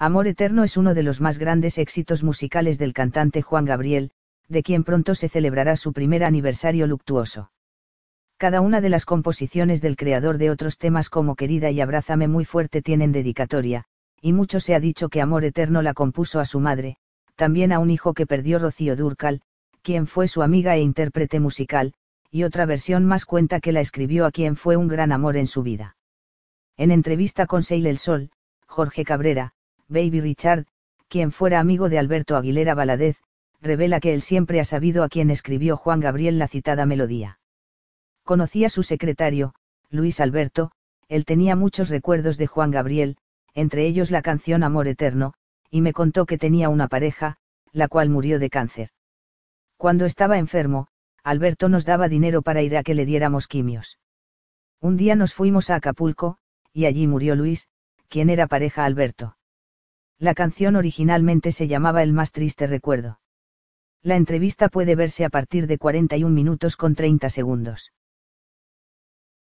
Amor Eterno es uno de los más grandes éxitos musicales del cantante Juan Gabriel, de quien pronto se celebrará su primer aniversario luctuoso. Cada una de las composiciones del creador de otros temas como Querida y Abrázame muy fuerte tienen dedicatoria, y mucho se ha dicho que Amor Eterno la compuso a su madre, también a un hijo que perdió Rocío Durcal, quien fue su amiga e intérprete musical, y otra versión más cuenta que la escribió a quien fue un gran amor en su vida. En entrevista con Seil El Sol, Jorge Cabrera, Baby Richard, quien fuera amigo de Alberto Aguilera Valadez, revela que él siempre ha sabido a quien escribió Juan Gabriel la citada melodía. Conocía a su secretario, Luis Alberto, él tenía muchos recuerdos de Juan Gabriel, entre ellos la canción Amor Eterno, y me contó que tenía una pareja, la cual murió de cáncer. Cuando estaba enfermo, Alberto nos daba dinero para ir a que le diéramos quimios. Un día nos fuimos a Acapulco, y allí murió Luis, quien era pareja Alberto. La canción originalmente se llamaba El más triste recuerdo. La entrevista puede verse a partir de 41 minutos con 30 segundos.